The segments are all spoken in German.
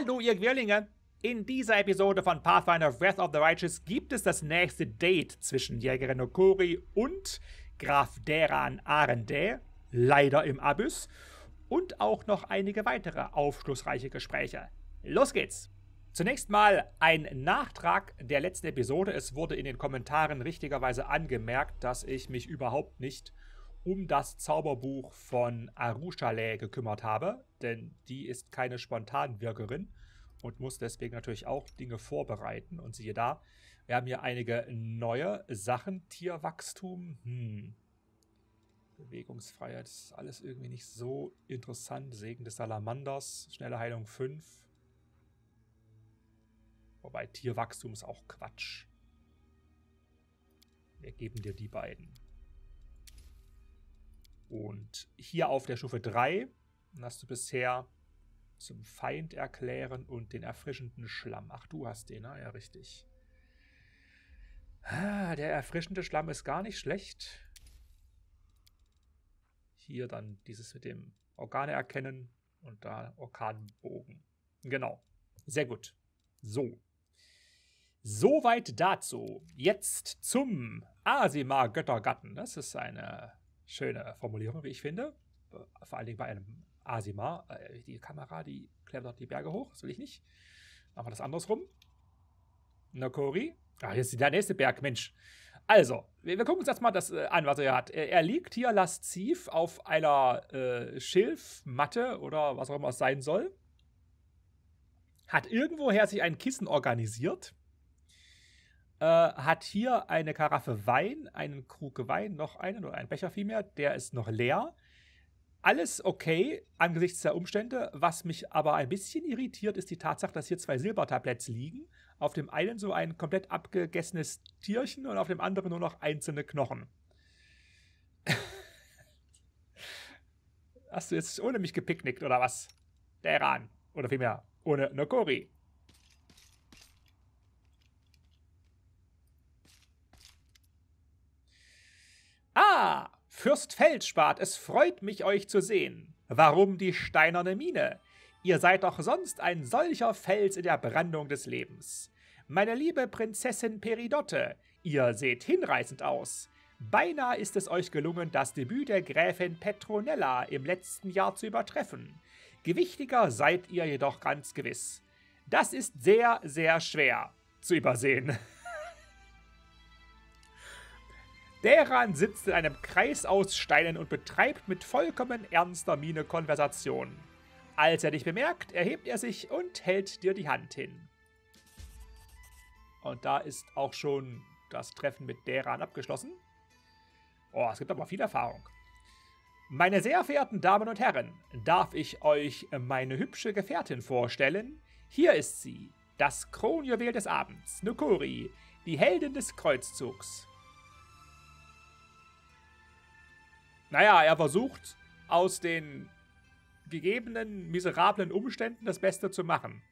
Hallo ihr Quirlinge! In dieser Episode von Pathfinder Breath of the Righteous gibt es das nächste Date zwischen Jägerin Okori und Graf Deran Arende, leider im Abyss, und auch noch einige weitere aufschlussreiche Gespräche. Los geht's! Zunächst mal ein Nachtrag der letzten Episode. Es wurde in den Kommentaren richtigerweise angemerkt, dass ich mich überhaupt nicht um das Zauberbuch von Arushale gekümmert habe, denn die ist keine Spontanwirkerin und muss deswegen natürlich auch Dinge vorbereiten. Und siehe da, wir haben hier einige neue Sachen. Tierwachstum, hm. Bewegungsfreiheit ist alles irgendwie nicht so interessant. Segen des Salamanders, schnelle Heilung 5. Wobei Tierwachstum ist auch Quatsch. Wir geben dir die beiden. Und hier auf der Stufe 3 hast du bisher zum Feind erklären und den erfrischenden Schlamm. Ach, du hast den, ne? Ja, richtig. Der erfrischende Schlamm ist gar nicht schlecht. Hier dann dieses mit dem Organe erkennen und da Orkanbogen. Genau. Sehr gut. So. Soweit dazu. Jetzt zum Asima Göttergatten. Das ist eine Schöne Formulierung, wie ich finde. Vor allen Dingen bei einem Asima. Äh, die Kamera, die klettert die Berge hoch. Das will ich nicht. Machen wir das andersrum. Nokori. Ah, jetzt ist der nächste Berg, Mensch. Also, wir, gucken uns erstmal das äh, an, was er hat. Er, er liegt hier lasziv auf einer äh, Schilfmatte oder was auch immer es sein soll. Hat irgendwoher sich ein Kissen organisiert äh, hat hier eine Karaffe Wein, einen Krug Wein, noch einen oder einen Becher vielmehr, der ist noch leer. Alles okay angesichts der Umstände. Was mich aber ein bisschen irritiert, ist die Tatsache, dass hier zwei Silbertabletts liegen. Auf dem einen so ein komplett abgegessenes Tierchen und auf dem anderen nur noch einzelne Knochen. Hast du jetzt ohne mich gepicknickt oder was? Der Iran. Oder vielmehr ohne Nokori. Fürst Feldspat, es freut mich, euch zu sehen. Warum die steinerne Mine? Ihr seid doch sonst ein solcher Fels in der Brandung des Lebens. Meine liebe Prinzessin Peridotte, ihr seht hinreißend aus. Beinahe ist es euch gelungen, das Debüt der Gräfin Petronella im letzten Jahr zu übertreffen. Gewichtiger seid ihr jedoch ganz gewiss. Das ist sehr, sehr schwer zu übersehen. Deran sitzt in einem Kreis aus Steinen und betreibt mit vollkommen ernster Miene Konversation. Als er dich bemerkt, erhebt er sich und hält dir die Hand hin. Und da ist auch schon das Treffen mit Deran abgeschlossen. Oh, es gibt aber viel Erfahrung. Meine sehr verehrten Damen und Herren, darf ich euch meine hübsche Gefährtin vorstellen? Hier ist sie, das Kronjuwel des Abends, Nukuri, die Heldin des Kreuzzugs. Naja, er versucht aus den gegebenen miserablen Umständen das Beste zu machen.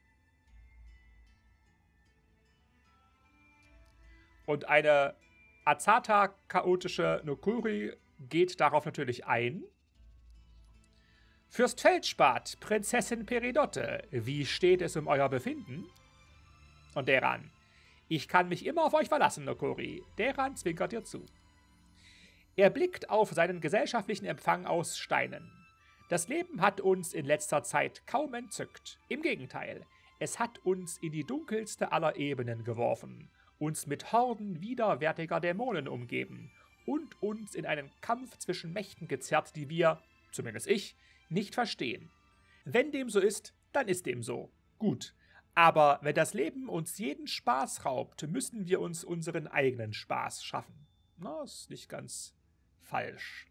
Und eine Azata-chaotische Nokuri geht darauf natürlich ein. Fürst Feldspat, Prinzessin Peridotte, wie steht es um euer Befinden? Und Deran, ich kann mich immer auf euch verlassen, Nokuri. Deran zwinkert dir zu. Er blickt auf seinen gesellschaftlichen Empfang aus Steinen. Das Leben hat uns in letzter Zeit kaum entzückt. Im Gegenteil, es hat uns in die dunkelste aller Ebenen geworfen, uns mit Horden widerwärtiger Dämonen umgeben und uns in einen Kampf zwischen Mächten gezerrt, die wir, zumindest ich, nicht verstehen. Wenn dem so ist, dann ist dem so. Gut. Aber wenn das Leben uns jeden Spaß raubt, müssen wir uns unseren eigenen Spaß schaffen. Na, ist nicht ganz falsch.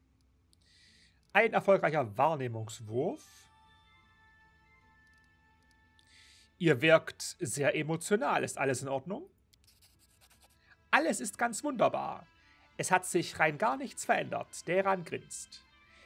Ein erfolgreicher Wahrnehmungswurf. Ihr wirkt sehr emotional. Ist alles in Ordnung? Alles ist ganz wunderbar. Es hat sich rein gar nichts verändert. Deran grinst.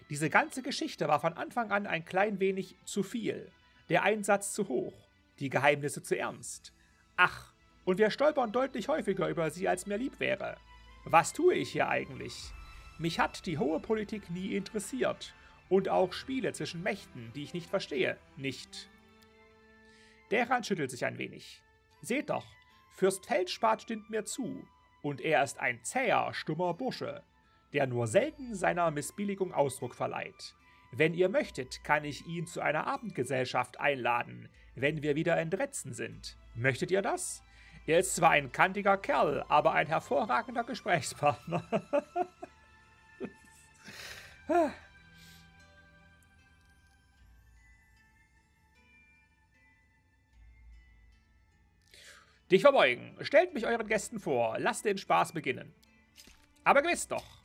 Diese ganze Geschichte war von Anfang an ein klein wenig zu viel. Der Einsatz zu hoch. Die Geheimnisse zu ernst. Ach, und wir stolpern deutlich häufiger über sie, als mir lieb wäre. Was tue ich hier eigentlich? Mich hat die hohe Politik nie interessiert. Und auch Spiele zwischen Mächten, die ich nicht verstehe, nicht. Deran schüttelt sich ein wenig. Seht doch, Fürst Feldspat stimmt mir zu, und er ist ein zäher, stummer Bursche, der nur selten seiner Missbilligung Ausdruck verleiht. Wenn ihr möchtet, kann ich ihn zu einer Abendgesellschaft einladen, wenn wir wieder in Dretzen sind. Möchtet ihr das? Er ist zwar ein kantiger Kerl, aber ein hervorragender Gesprächspartner. Dich verbeugen. Stellt mich euren Gästen vor. Lasst den Spaß beginnen. Aber gewiss doch.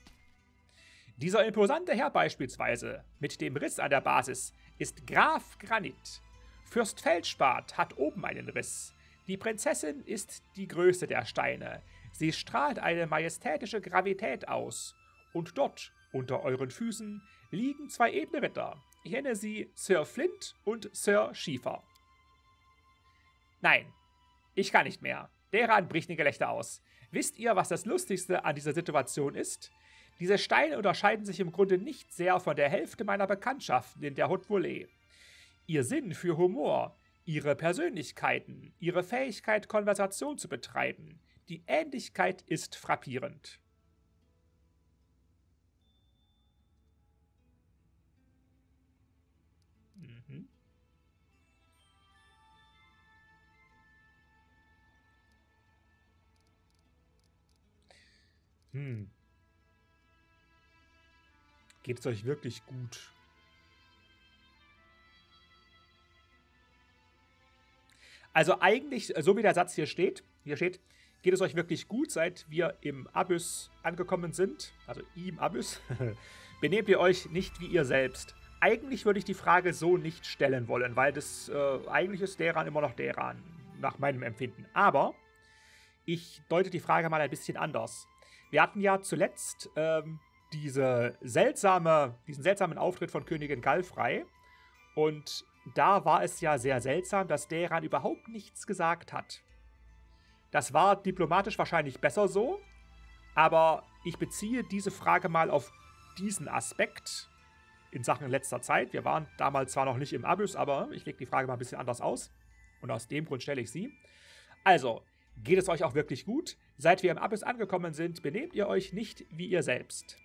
Dieser imposante Herr beispielsweise, mit dem Riss an der Basis, ist Graf Granit. Fürst Feldspat hat oben einen Riss. Die Prinzessin ist die größte der Steine. Sie strahlt eine majestätische Gravität aus. Und dort, unter euren Füßen, liegen zwei edle Ritter. Ich nenne sie Sir Flint und Sir Schiefer. Nein, ich kann nicht mehr. Deran bricht ein Gelächter aus. Wisst ihr, was das Lustigste an dieser Situation ist? Diese Steine unterscheiden sich im Grunde nicht sehr von der Hälfte meiner Bekanntschaften in der Haute Volée. Ihr Sinn für Humor, ihre Persönlichkeiten, ihre Fähigkeit, Konversation zu betreiben, die Ähnlichkeit ist frappierend. Hm. Geht es euch wirklich gut? Also eigentlich, so wie der Satz hier steht, hier steht, geht es euch wirklich gut, seit wir im Abyss angekommen sind, also im Abyss, benehmt ihr euch nicht wie ihr selbst. Eigentlich würde ich die Frage so nicht stellen wollen, weil das äh, eigentlich ist Deran immer noch Deran, nach meinem Empfinden. Aber ich deute die Frage mal ein bisschen anders. Wir hatten ja zuletzt ähm, diese seltsame, diesen seltsamen Auftritt von Königin Galfrey. Und da war es ja sehr seltsam, dass Deran überhaupt nichts gesagt hat. Das war diplomatisch wahrscheinlich besser so, aber ich beziehe diese Frage mal auf diesen Aspekt in Sachen letzter Zeit. Wir waren damals zwar noch nicht im Abyss, aber ich lege die Frage mal ein bisschen anders aus. Und aus dem Grund stelle ich sie. Also, Geht es euch auch wirklich gut? Seit wir im Abyss angekommen sind, benehmt ihr euch nicht wie ihr selbst.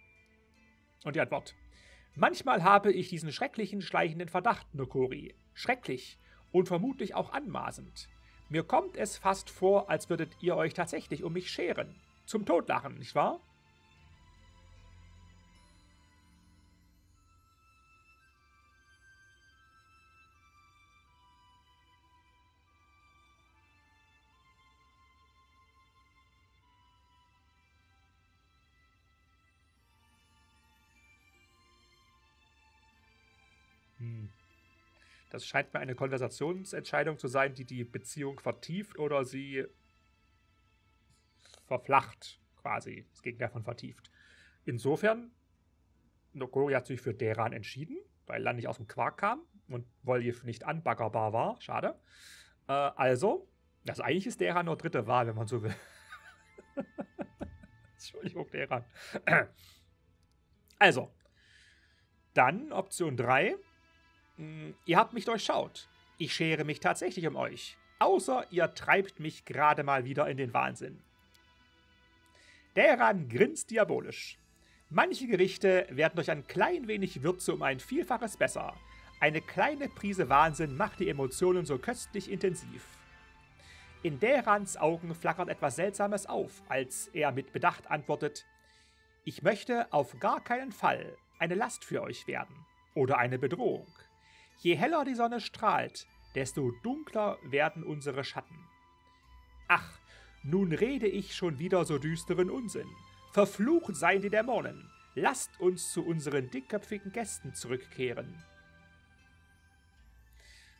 Und die Antwort. Manchmal habe ich diesen schrecklichen, schleichenden Verdacht, Nokori. Schrecklich und vermutlich auch anmaßend. Mir kommt es fast vor, als würdet ihr euch tatsächlich um mich scheren. Zum Totlachen, nicht wahr? Das scheint mir eine Konversationsentscheidung zu sein, die die Beziehung vertieft oder sie verflacht, quasi. Das Gegenteil von vertieft. Insofern, Nokori hat sich für Deran entschieden, weil er nicht aus dem Quark kam und Woljev nicht anbaggerbar war. Schade. Äh, also, das eigentlich ist Deran nur dritte Wahl, wenn man so will. Entschuldigung, Deran. also, dann Option 3 hm, ihr habt mich durchschaut. Ich schere mich tatsächlich um euch. Außer ihr treibt mich gerade mal wieder in den Wahnsinn. Deran grinst diabolisch. Manche Gerichte werden durch ein klein wenig Würze um ein Vielfaches besser. Eine kleine Prise Wahnsinn macht die Emotionen so köstlich intensiv. In Derans Augen flackert etwas Seltsames auf, als er mit Bedacht antwortet: Ich möchte auf gar keinen Fall eine Last für euch werden oder eine Bedrohung. Je heller die Sonne strahlt, desto dunkler werden unsere Schatten. Ach, nun rede ich schon wieder so düsteren Unsinn. Verflucht seien die Dämonen. Lasst uns zu unseren dickköpfigen Gästen zurückkehren.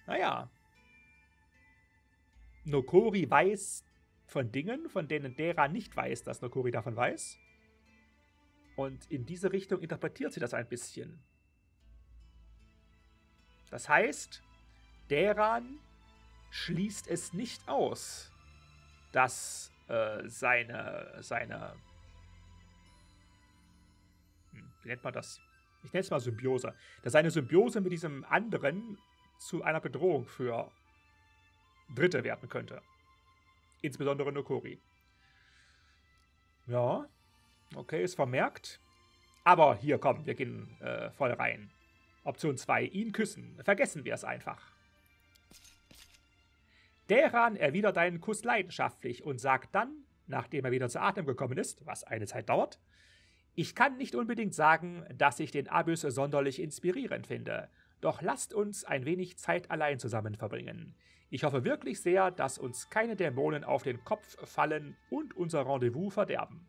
Naja. Nokori weiß von Dingen, von denen Dera nicht weiß, dass Nokori davon weiß. Und in diese Richtung interpretiert sie das ein bisschen. Das heißt, Deran schließt es nicht aus, dass äh, seine, seine, hm, wie nennt man das? Ich nenne es mal Symbiose. Dass seine Symbiose mit diesem anderen zu einer Bedrohung für Dritte werden könnte. Insbesondere Nokori. Ja, okay, ist vermerkt. Aber hier, komm, wir gehen äh, voll rein. Option 2, ihn küssen. Vergessen wir es einfach. Deran erwidert deinen Kuss leidenschaftlich und sagt dann, nachdem er wieder zu Atem gekommen ist, was eine Zeit dauert, ich kann nicht unbedingt sagen, dass ich den Abyss sonderlich inspirierend finde, doch lasst uns ein wenig Zeit allein zusammen verbringen. Ich hoffe wirklich sehr, dass uns keine Dämonen auf den Kopf fallen und unser Rendezvous verderben.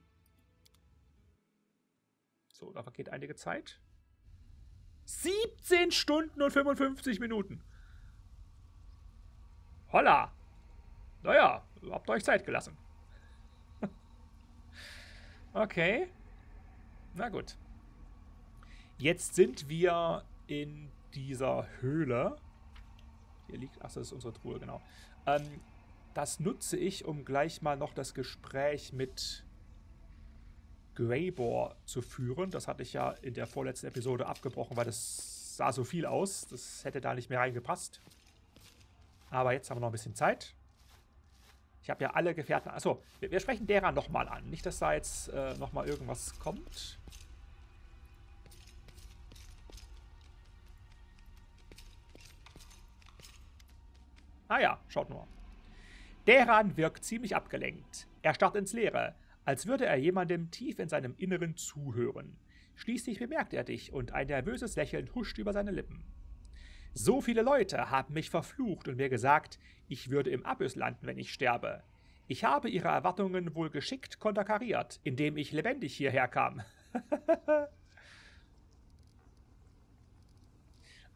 So, da vergeht einige Zeit. 17 Stunden und 55 Minuten. Holla. Naja, habt euch Zeit gelassen. okay. Na gut. Jetzt sind wir in dieser Höhle. Hier liegt, ach, das ist unsere Truhe, genau. Ähm, das nutze ich, um gleich mal noch das Gespräch mit Greybore zu führen. Das hatte ich ja in der vorletzten Episode abgebrochen, weil das sah so viel aus. Das hätte da nicht mehr reingepasst. Aber jetzt haben wir noch ein bisschen Zeit. Ich habe ja alle Gefährten. Achso, wir, wir sprechen derer nochmal an. Nicht, dass da jetzt äh, nochmal irgendwas kommt. Ah ja, schaut nur. Deran wirkt ziemlich abgelenkt. Er starrt ins Leere, als würde er jemandem tief in seinem Inneren zuhören. Schließlich bemerkt er dich und ein nervöses Lächeln huscht über seine Lippen. So viele Leute haben mich verflucht und mir gesagt, ich würde im Abyss landen, wenn ich sterbe. Ich habe ihre Erwartungen wohl geschickt konterkariert, indem ich lebendig hierher kam.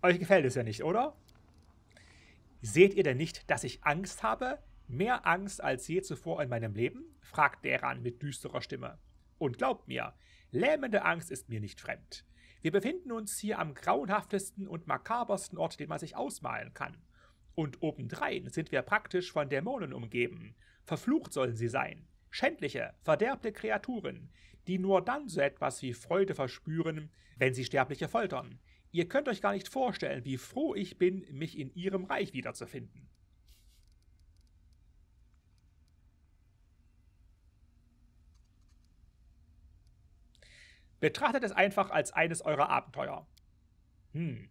Euch gefällt es ja nicht, oder? Seht ihr denn nicht, dass ich Angst habe? Mehr Angst als je zuvor in meinem Leben? fragt Deran mit düsterer Stimme. Und glaubt mir, lähmende Angst ist mir nicht fremd. Wir befinden uns hier am grauenhaftesten und makabersten Ort, den man sich ausmalen kann. Und obendrein sind wir praktisch von Dämonen umgeben. Verflucht sollen sie sein. Schändliche, verderbte Kreaturen, die nur dann so etwas wie Freude verspüren, wenn sie Sterbliche foltern. Ihr könnt euch gar nicht vorstellen, wie froh ich bin, mich in ihrem Reich wiederzufinden. Betrachtet es einfach als eines eurer Abenteuer. Hm.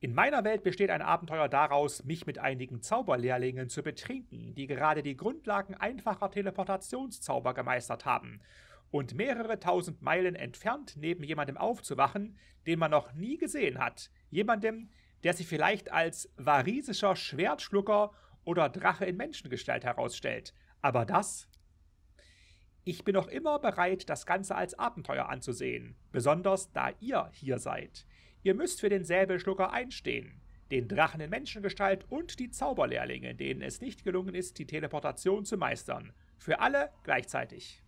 In meiner Welt besteht ein Abenteuer daraus, mich mit einigen Zauberlehrlingen zu betrinken, die gerade die Grundlagen einfacher Teleportationszauber gemeistert haben, und mehrere tausend Meilen entfernt neben jemandem aufzuwachen, den man noch nie gesehen hat, jemandem, der sich vielleicht als varisischer Schwertschlucker oder Drache in Menschengestalt herausstellt. Aber das ich bin noch immer bereit, das Ganze als Abenteuer anzusehen, besonders da ihr hier seid. Ihr müsst für den Säbelschlucker einstehen, den Drachen in Menschengestalt und die Zauberlehrlinge, denen es nicht gelungen ist, die Teleportation zu meistern. Für alle gleichzeitig.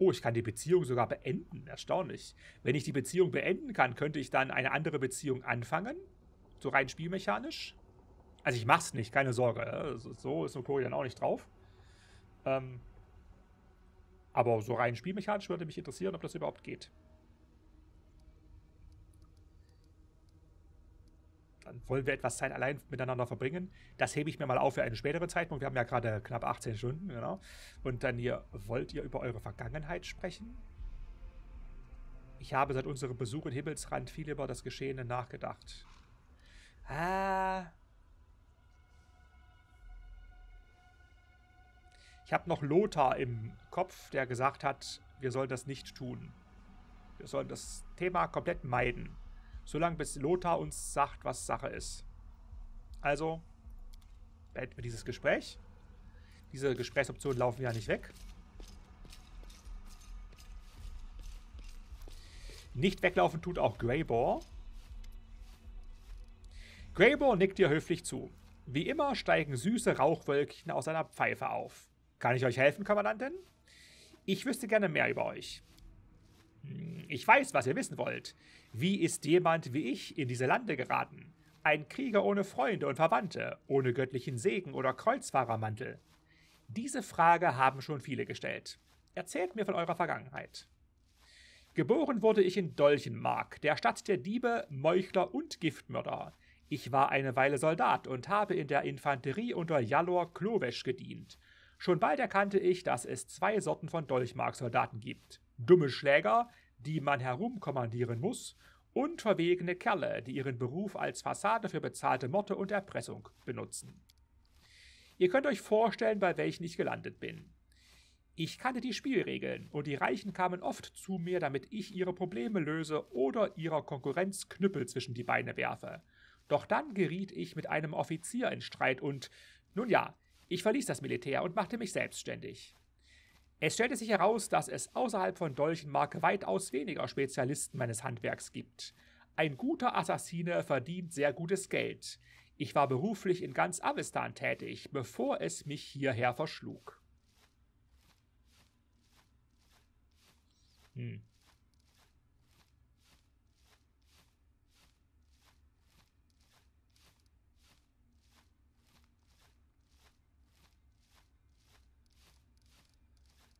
Oh, ich kann die Beziehung sogar beenden. Erstaunlich. Wenn ich die Beziehung beenden kann, könnte ich dann eine andere Beziehung anfangen? So rein spielmechanisch? Also ich mach's nicht, keine Sorge. So ist Nokori dann auch nicht drauf. Ähm, aber so rein spielmechanisch würde mich interessieren, ob das überhaupt geht. Dann wollen wir etwas Zeit allein miteinander verbringen. Das hebe ich mir mal auf für einen späteren Zeitpunkt. Wir haben ja gerade knapp 18 Stunden, genau. Und dann hier, wollt ihr über eure Vergangenheit sprechen? Ich habe seit unserem Besuch in Himmelsrand viel über das Geschehene nachgedacht. Ah. Ich habe noch Lothar im Kopf, der gesagt hat, wir sollen das nicht tun. Wir sollen das Thema komplett meiden solange bis Lothar uns sagt, was Sache ist. Also, beenden wir dieses Gespräch. Diese Gesprächsoptionen laufen ja nicht weg. Nicht weglaufen tut auch Greybore. Greybore nickt dir höflich zu. Wie immer steigen süße Rauchwölkchen aus seiner Pfeife auf. Kann ich euch helfen, Kommandantin? Ich wüsste gerne mehr über euch. Ich weiß, was ihr wissen wollt. Wie ist jemand wie ich in diese Lande geraten? Ein Krieger ohne Freunde und Verwandte, ohne göttlichen Segen oder Kreuzfahrermantel. Diese Frage haben schon viele gestellt. Erzählt mir von eurer Vergangenheit. Geboren wurde ich in Dolchenmark, der Stadt der Diebe, Meuchler und Giftmörder. Ich war eine Weile Soldat und habe in der Infanterie unter Jalor Klovesch gedient. Schon bald erkannte ich, dass es zwei Sorten von Dolchmark-Soldaten gibt. Dumme Schläger, die man herumkommandieren muss, und verwegene Kerle, die ihren Beruf als Fassade für bezahlte Morde und Erpressung benutzen. Ihr könnt euch vorstellen, bei welchen ich gelandet bin. Ich kannte die Spielregeln und die Reichen kamen oft zu mir, damit ich ihre Probleme löse oder ihrer Konkurrenz Knüppel zwischen die Beine werfe. Doch dann geriet ich mit einem Offizier in Streit und, nun ja, ich verließ das Militär und machte mich selbstständig. Es stellte sich heraus, dass es außerhalb von Dolchenmark weitaus weniger Spezialisten meines Handwerks gibt. Ein guter Assassine verdient sehr gutes Geld. Ich war beruflich in ganz Avistan tätig, bevor es mich hierher verschlug. Hm.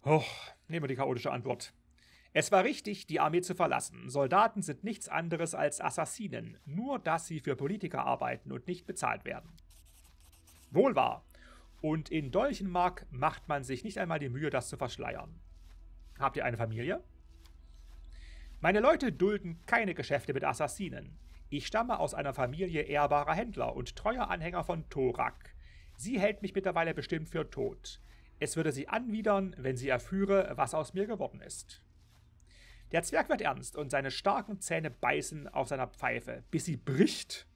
Och, nehmen wir die chaotische Antwort. Es war richtig, die Armee zu verlassen. Soldaten sind nichts anderes als Assassinen, nur dass sie für Politiker arbeiten und nicht bezahlt werden. Wohl wahr. Und in Dolchenmark macht man sich nicht einmal die Mühe, das zu verschleiern. Habt ihr eine Familie? Meine Leute dulden keine Geschäfte mit Assassinen. Ich stamme aus einer Familie ehrbarer Händler und treuer Anhänger von Thorak. Sie hält mich mittlerweile bestimmt für tot. Es würde sie anwidern, wenn sie erführe, was aus mir geworden ist. Der Zwerg wird ernst und seine starken Zähne beißen auf seiner Pfeife, bis sie bricht.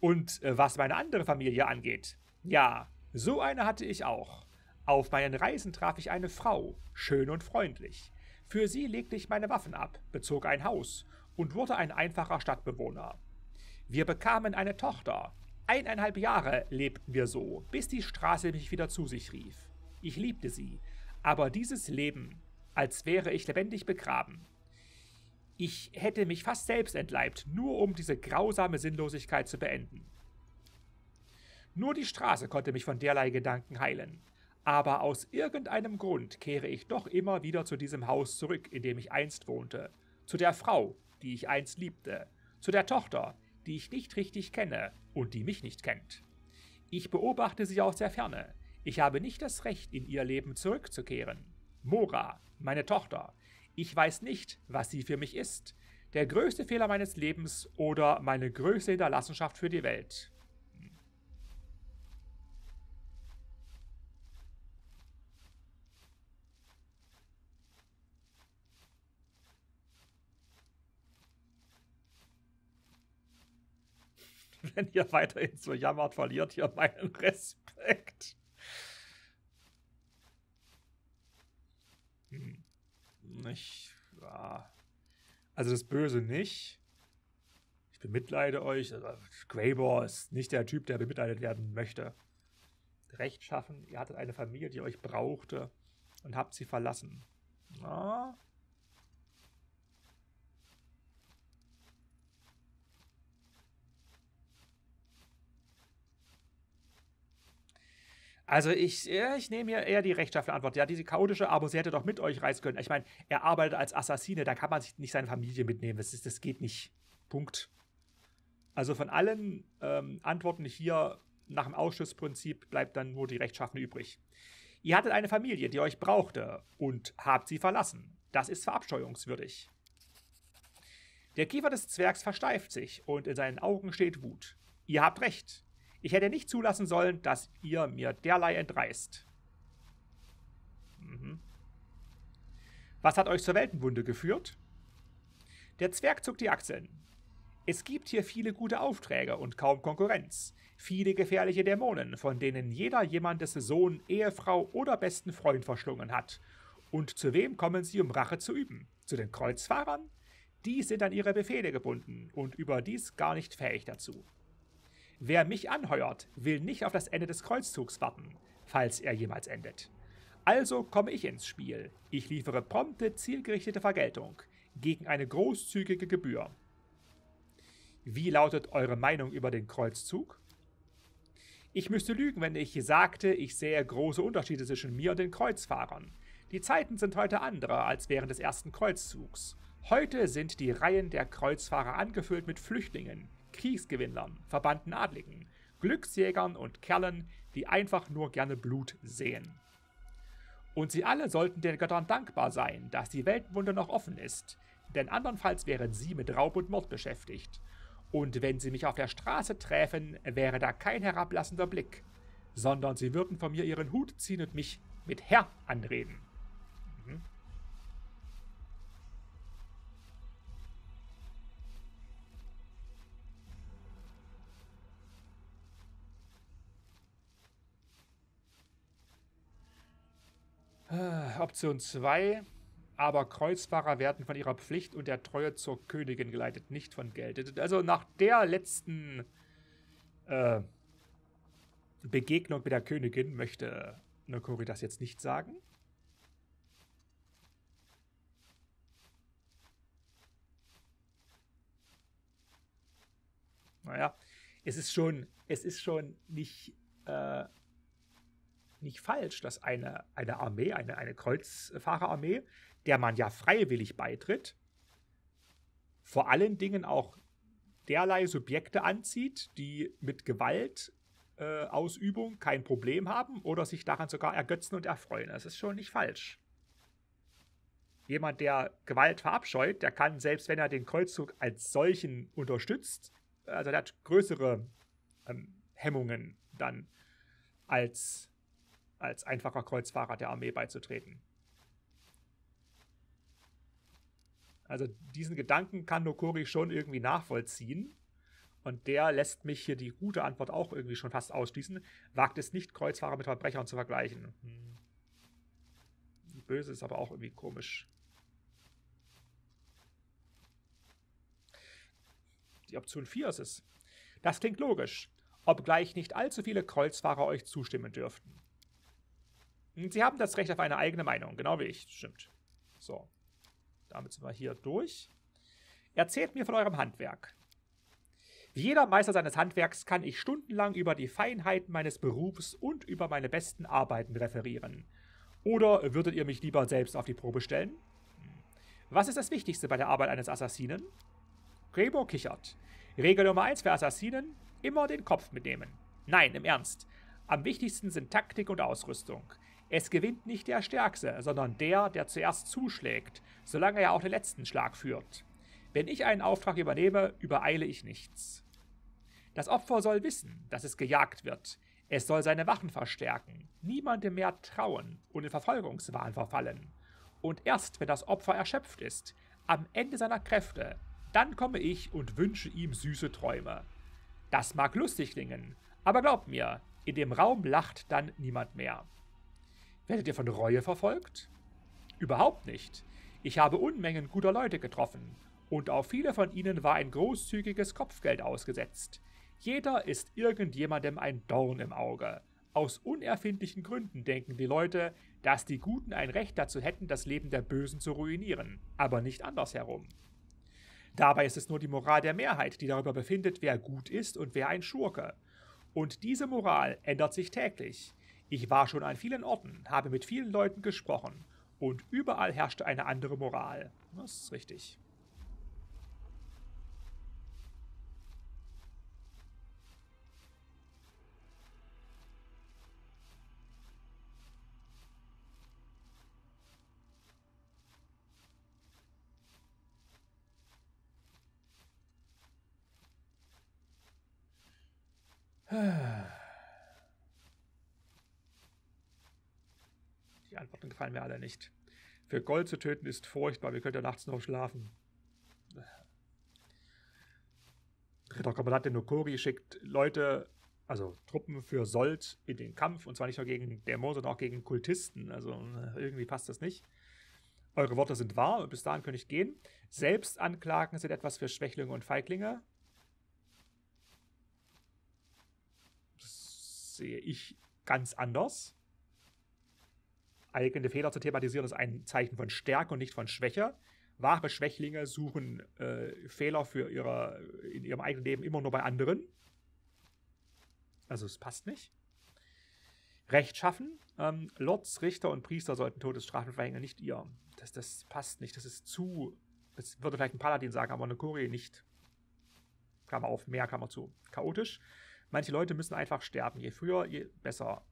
Und äh, was meine andere Familie angeht, ja, so eine hatte ich auch. Auf meinen Reisen traf ich eine Frau, schön und freundlich. Für sie legte ich meine Waffen ab, bezog ein Haus und wurde ein einfacher Stadtbewohner. Wir bekamen eine Tochter, Eineinhalb Jahre lebten wir so, bis die Straße mich wieder zu sich rief. Ich liebte sie, aber dieses Leben, als wäre ich lebendig begraben. Ich hätte mich fast selbst entleibt, nur um diese grausame Sinnlosigkeit zu beenden. Nur die Straße konnte mich von derlei Gedanken heilen. Aber aus irgendeinem Grund kehre ich doch immer wieder zu diesem Haus zurück, in dem ich einst wohnte, zu der Frau, die ich einst liebte, zu der Tochter, die ich nicht richtig kenne und die mich nicht kennt. Ich beobachte sie aus der Ferne. Ich habe nicht das Recht, in ihr Leben zurückzukehren. Mora, meine Tochter, ich weiß nicht, was sie für mich ist. Der größte Fehler meines Lebens oder meine größte Hinterlassenschaft für die Welt. Wenn ihr weiterhin so jammert, verliert ihr meinen Respekt. Hm. Ich, ja. Also das Böse nicht. Ich bemitleide euch. Also Graybor ist nicht der Typ, der bemitleidet werden möchte. Rechtschaffen, ihr hattet eine Familie, die euch brauchte und habt sie verlassen. Na, Also ich, ich nehme hier eher die rechtschaffene Antwort. Ja, diese chaotische, aber sie hätte doch mit euch reisen können. Ich meine, er arbeitet als Assassine, da kann man sich nicht seine Familie mitnehmen. Das, ist, das geht nicht. Punkt. Also von allen ähm, Antworten hier nach dem Ausschussprinzip bleibt dann nur die rechtschaffene übrig. Ihr hattet eine Familie, die euch brauchte und habt sie verlassen. Das ist verabscheuungswürdig. Der Kiefer des Zwergs versteift sich und in seinen Augen steht Wut. Ihr habt recht. Ich hätte nicht zulassen sollen, dass ihr mir derlei entreißt. Mhm. Was hat euch zur Weltenwunde geführt? Der Zwerg zuckt die Achseln. Es gibt hier viele gute Aufträge und kaum Konkurrenz. Viele gefährliche Dämonen, von denen jeder jemandes Sohn, Ehefrau oder besten Freund verschlungen hat. Und zu wem kommen sie, um Rache zu üben? Zu den Kreuzfahrern? Die sind an ihre Befehle gebunden und überdies gar nicht fähig dazu. Wer mich anheuert, will nicht auf das Ende des Kreuzzugs warten, falls er jemals endet. Also komme ich ins Spiel. Ich liefere prompte, zielgerichtete Vergeltung gegen eine großzügige Gebühr. Wie lautet eure Meinung über den Kreuzzug? Ich müsste lügen, wenn ich sagte, ich sähe große Unterschiede zwischen mir und den Kreuzfahrern. Die Zeiten sind heute andere als während des ersten Kreuzzugs. Heute sind die Reihen der Kreuzfahrer angefüllt mit Flüchtlingen, Kriegsgewinnern, verbannten Adligen, Glücksjägern und Kerlen, die einfach nur gerne Blut sehen. Und sie alle sollten den Göttern dankbar sein, dass die Weltwunde noch offen ist, denn andernfalls wären sie mit Raub und Mord beschäftigt. Und wenn sie mich auf der Straße träfen, wäre da kein herablassender Blick, sondern sie würden von mir ihren Hut ziehen und mich mit Herr anreden. Option 2 aber Kreuzfahrer werden von ihrer Pflicht und der Treue zur Königin geleitet, nicht von Geld. Also nach der letzten äh, Begegnung mit der Königin möchte Nokori das jetzt nicht sagen. Naja, es ist schon, es ist schon nicht, äh, nicht falsch, dass eine, eine Armee, eine, eine Kreuzfahrerarmee der man ja freiwillig beitritt, vor allen Dingen auch derlei Subjekte anzieht, die mit Gewaltausübung äh, kein Problem haben oder sich daran sogar ergötzen und erfreuen. Das ist schon nicht falsch. Jemand, der Gewalt verabscheut, der kann, selbst wenn er den Kreuzzug als solchen unterstützt, also der hat größere ähm, Hemmungen dann als, als einfacher Kreuzfahrer der Armee beizutreten. Also diesen Gedanken kann Nokori schon irgendwie nachvollziehen. Und der lässt mich hier die gute Antwort auch irgendwie schon fast ausschließen. Wagt es nicht, Kreuzfahrer mit Verbrechern zu vergleichen. Hm. Böse ist aber auch irgendwie komisch. Die Option 4 ist es. Das klingt logisch, obgleich nicht allzu viele Kreuzfahrer euch zustimmen dürften. Sie haben das Recht auf eine eigene Meinung, genau wie ich. Stimmt. So. Damit sind wir hier durch. Erzählt mir von eurem Handwerk. Wie jeder Meister seines Handwerks kann ich stundenlang über die Feinheiten meines Berufs und über meine besten Arbeiten referieren. Oder würdet ihr mich lieber selbst auf die Probe stellen? Was ist das Wichtigste bei der Arbeit eines Assassinen? Grebo kichert. Regel Nummer 1 für Assassinen: immer den Kopf mitnehmen. Nein, im Ernst. Am wichtigsten sind Taktik und Ausrüstung. Es gewinnt nicht der Stärkste, sondern der, der zuerst zuschlägt, solange er auch den letzten Schlag führt. Wenn ich einen Auftrag übernehme, übereile ich nichts. Das Opfer soll wissen, dass es gejagt wird. Es soll seine Wachen verstärken, niemandem mehr trauen und in Verfolgungswahn verfallen. Und erst wenn das Opfer erschöpft ist, am Ende seiner Kräfte, dann komme ich und wünsche ihm süße Träume. Das mag lustig klingen, aber glaubt mir, in dem Raum lacht dann niemand mehr. Werdet ihr von Reue verfolgt? Überhaupt nicht. Ich habe Unmengen guter Leute getroffen, und auf viele von ihnen war ein großzügiges Kopfgeld ausgesetzt. Jeder ist irgendjemandem ein Dorn im Auge. Aus unerfindlichen Gründen denken die Leute, dass die Guten ein Recht dazu hätten, das Leben der Bösen zu ruinieren, aber nicht andersherum. Dabei ist es nur die Moral der Mehrheit, die darüber befindet, wer gut ist und wer ein Schurke. Und diese Moral ändert sich täglich. Ich war schon an vielen Orten, habe mit vielen Leuten gesprochen und überall herrschte eine andere Moral. Das ist richtig. Antworten gefallen mir alle nicht. Für Gold zu töten ist furchtbar, wir können ja nachts noch schlafen. Ritterkommandant Nokori schickt Leute, also Truppen für Sold in den Kampf, und zwar nicht nur gegen Dämonen, sondern auch gegen Kultisten. Also irgendwie passt das nicht. Eure Worte sind wahr, bis dahin könnte ich gehen. Selbstanklagen sind etwas für Schwächlinge und Feiglinge. Das sehe ich ganz anders eigene Fehler zu thematisieren, ist ein Zeichen von Stärke und nicht von Schwäche. Wahre Schwächlinge suchen äh, Fehler für ihre, in ihrem eigenen Leben immer nur bei anderen. Also es passt nicht. Rechtschaffen. Ähm, Lords, Richter und Priester sollten Todesstrafen verhängen, nicht ihr. Das, das passt nicht. Das ist zu. Das würde vielleicht ein Paladin sagen, aber eine Kuri nicht. Klammer auf, mehr Klammer zu. Chaotisch. Manche Leute müssen einfach sterben. Je früher, je besser.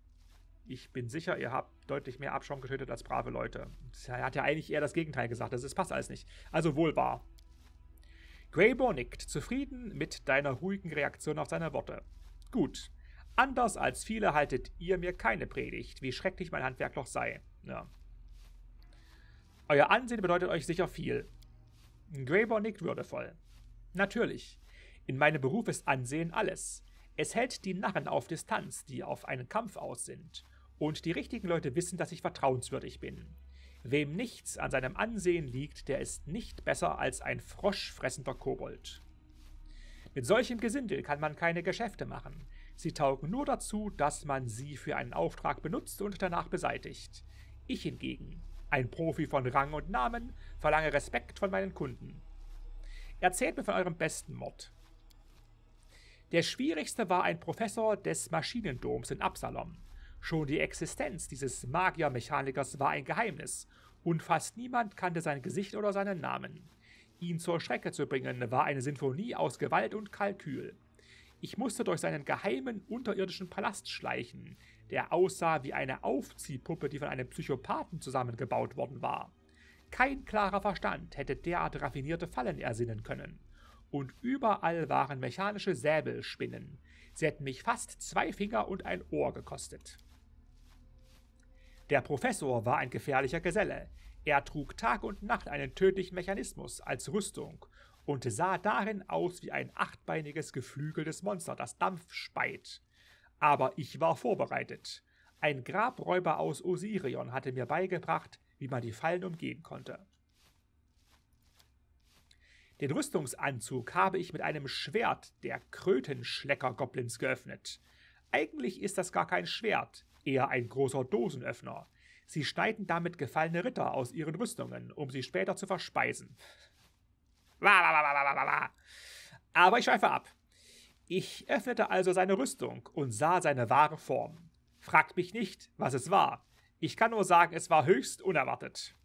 Ich bin sicher, ihr habt deutlich mehr Abschaum getötet als brave Leute. Er hat ja eigentlich eher das Gegenteil gesagt. Das, das passt alles nicht. Also wohl wahr. Greybor nickt, zufrieden mit deiner ruhigen Reaktion auf seine Worte. Gut. Anders als viele haltet ihr mir keine Predigt, wie schrecklich mein Handwerk doch sei. Ja. Euer Ansehen bedeutet euch sicher viel. Greybor nickt würdevoll. Natürlich. In meinem Beruf ist Ansehen alles. Es hält die Narren auf Distanz, die auf einen Kampf aus sind. Und die richtigen Leute wissen, dass ich vertrauenswürdig bin. Wem nichts an seinem Ansehen liegt, der ist nicht besser als ein froschfressender Kobold. Mit solchem Gesindel kann man keine Geschäfte machen. Sie taugen nur dazu, dass man sie für einen Auftrag benutzt und danach beseitigt. Ich hingegen, ein Profi von Rang und Namen, verlange Respekt von meinen Kunden. Erzählt mir von eurem besten Mord. Der schwierigste war ein Professor des Maschinendoms in Absalom. Schon die Existenz dieses Magiermechanikers war ein Geheimnis, und fast niemand kannte sein Gesicht oder seinen Namen. Ihn zur Schrecke zu bringen, war eine Sinfonie aus Gewalt und Kalkül. Ich musste durch seinen geheimen unterirdischen Palast schleichen, der aussah wie eine Aufziehpuppe, die von einem Psychopathen zusammengebaut worden war. Kein klarer Verstand hätte derart raffinierte Fallen ersinnen können. Und überall waren mechanische Säbelspinnen. Sie hätten mich fast zwei Finger und ein Ohr gekostet. Der Professor war ein gefährlicher Geselle. Er trug Tag und Nacht einen tödlichen Mechanismus als Rüstung und sah darin aus wie ein achtbeiniges geflügeltes Monster, das Dampf speit. Aber ich war vorbereitet. Ein Grabräuber aus Osirion hatte mir beigebracht, wie man die Fallen umgehen konnte. Den Rüstungsanzug habe ich mit einem Schwert der Krötenschlecker-Goblins geöffnet. Eigentlich ist das gar kein Schwert, eher ein großer Dosenöffner. Sie schneiden damit gefallene Ritter aus ihren Rüstungen, um sie später zu verspeisen. Aber ich schweife ab. Ich öffnete also seine Rüstung und sah seine wahre Form. Fragt mich nicht, was es war. Ich kann nur sagen, es war höchst unerwartet.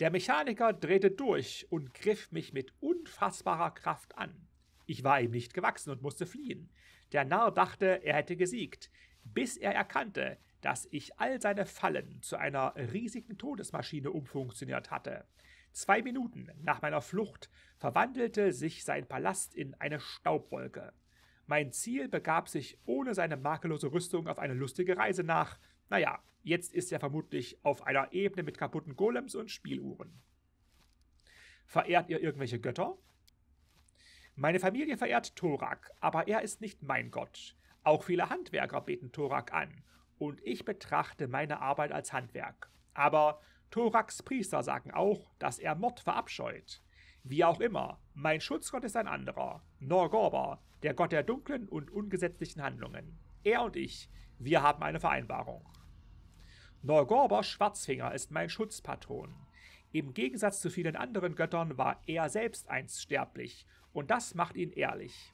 Der Mechaniker drehte durch und griff mich mit unfassbarer Kraft an. Ich war ihm nicht gewachsen und musste fliehen. Der Narr dachte, er hätte gesiegt bis er erkannte, dass ich all seine Fallen zu einer riesigen Todesmaschine umfunktioniert hatte. Zwei Minuten nach meiner Flucht verwandelte sich sein Palast in eine Staubwolke. Mein Ziel begab sich ohne seine makellose Rüstung auf eine lustige Reise nach. Naja, jetzt ist er vermutlich auf einer Ebene mit kaputten Golems und Spieluhren. Verehrt ihr irgendwelche Götter? Meine Familie verehrt Thorak, aber er ist nicht mein Gott. Auch viele Handwerker beten Thorak an, und ich betrachte meine Arbeit als Handwerk. Aber Thoraks Priester sagen auch, dass er Mord verabscheut. Wie auch immer, mein Schutzgott ist ein anderer, Norgorber, der Gott der dunklen und ungesetzlichen Handlungen. Er und ich, wir haben eine Vereinbarung. Norgorber Schwarzfinger ist mein Schutzpatron. Im Gegensatz zu vielen anderen Göttern war er selbst einst sterblich, und das macht ihn ehrlich.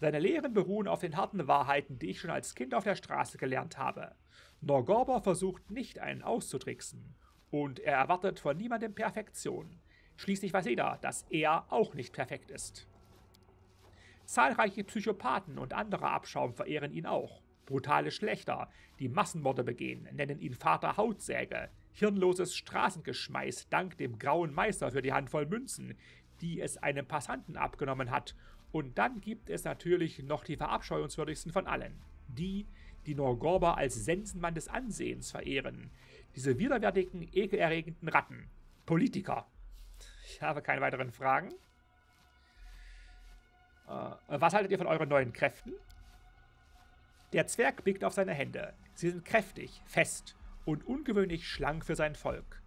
Seine Lehren beruhen auf den harten Wahrheiten, die ich schon als Kind auf der Straße gelernt habe. Norgorber versucht nicht, einen auszutricksen. Und er erwartet von niemandem Perfektion. Schließlich weiß jeder, dass er auch nicht perfekt ist. Zahlreiche Psychopathen und anderer Abschaum verehren ihn auch. Brutale Schlechter, die Massenmorde begehen, nennen ihn Vater Hautsäge. Hirnloses Straßengeschmeiß dank dem grauen Meister für die Handvoll Münzen, die es einem Passanten abgenommen hat und dann gibt es natürlich noch die verabscheuungswürdigsten von allen. Die, die Norgorba als Sensenmann des Ansehens verehren. Diese widerwärtigen, ekelerregenden Ratten. Politiker. Ich habe keine weiteren Fragen. Äh, was haltet ihr von euren neuen Kräften? Der Zwerg blickt auf seine Hände. Sie sind kräftig, fest und ungewöhnlich schlank für sein Volk.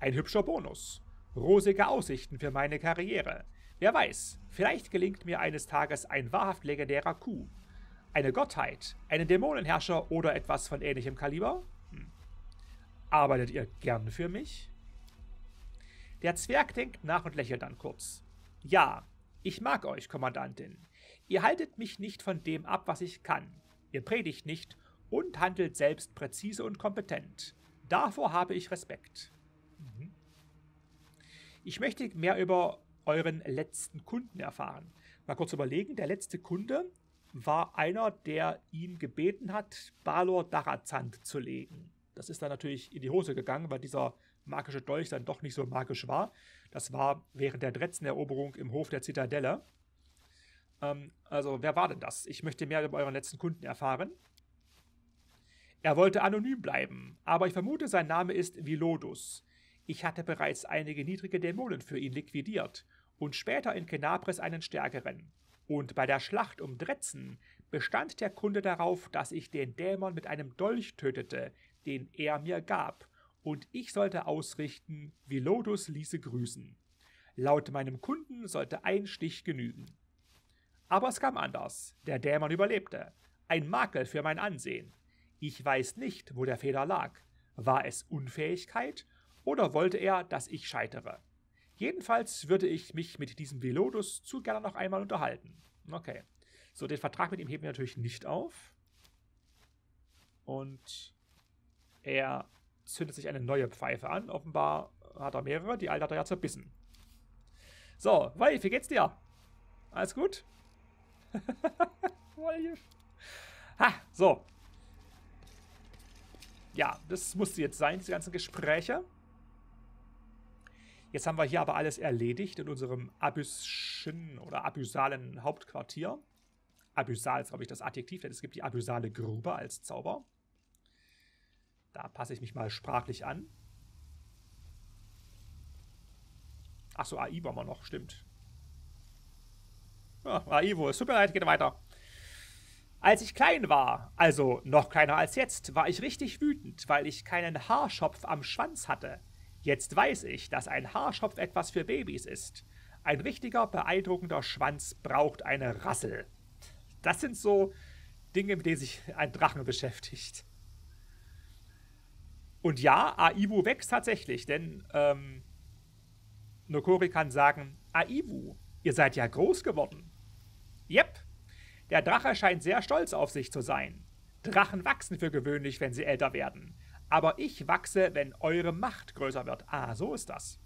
Ein hübscher Bonus. Rosige Aussichten für meine Karriere. Wer weiß, vielleicht gelingt mir eines Tages ein wahrhaft legendärer Coup. Eine Gottheit, einen Dämonenherrscher oder etwas von ähnlichem Kaliber? Hm. Arbeitet ihr gern für mich? Der Zwerg denkt nach und lächelt dann kurz. Ja, Ich mag euch, Kommandantin. Ihr haltet mich nicht von dem ab, was ich kann. Ihr predigt nicht und handelt selbst präzise und kompetent. Davor habe ich Respekt. Mhm. Ich möchte mehr über euren letzten Kunden erfahren. Mal kurz überlegen, der letzte Kunde war einer, der ihn gebeten hat, Balor Darazand zu legen. Das ist dann natürlich in die Hose gegangen, weil dieser magische Dolch dann doch nicht so magisch war. Das war während der Dretzeneroberung im Hof der Zitadelle. Ähm, also, wer war denn das? Ich möchte mehr über euren letzten Kunden erfahren. Er wollte anonym bleiben, aber ich vermute, sein Name ist Vilodus. Ich hatte bereits einige niedrige Dämonen für ihn liquidiert und später in Kenabres einen stärkeren. Und bei der Schlacht um Dretzen bestand der Kunde darauf, dass ich den Dämon mit einem Dolch tötete, den er mir gab, und ich sollte ausrichten, Vilodus ließe grüßen. Laut meinem Kunden sollte ein Stich genügen. Aber es kam anders. Der Dämon überlebte. Ein Makel für mein Ansehen. Ich weiß nicht, wo der Fehler lag. War es Unfähigkeit oder wollte er, dass ich scheitere? Jedenfalls würde ich mich mit diesem Velodus zu gerne noch einmal unterhalten. Okay. So, den Vertrag mit ihm heben wir natürlich nicht auf. Und er zündet sich eine neue Pfeife an. Offenbar hat er mehrere. Die alte hat er ja zerbissen. So, Wolf, wie geht's dir? Alles gut? Wolf. Ha, so. Ja, das musste jetzt sein, diese ganzen Gespräche. Jetzt haben wir hier aber alles erledigt in unserem abyssischen oder abyssalen Hauptquartier. Abyssal ist, glaube ich, das Adjektiv, denn es gibt die abyssale Grube als Zauber. Da passe ich mich mal sprachlich an. Achso, AI wollen wir noch, stimmt. Ja, AI, wo es tut mir leid, geht weiter. Als ich klein war, also noch kleiner als jetzt, war ich richtig wütend, weil ich keinen Haarschopf am Schwanz hatte. Jetzt weiß ich, dass ein Haarschopf etwas für Babys ist. Ein richtiger, beeindruckender Schwanz braucht eine Rassel. Das sind so Dinge, mit denen sich ein Drachen beschäftigt. Und ja, Aiwu wächst tatsächlich, denn ähm, Nokori kann sagen, Aiwu, ihr seid ja groß geworden. Yep, der Drache scheint sehr stolz auf sich zu sein. Drachen wachsen für gewöhnlich, wenn sie älter werden aber ich wachse, wenn eure Macht größer wird. Ah, so ist das.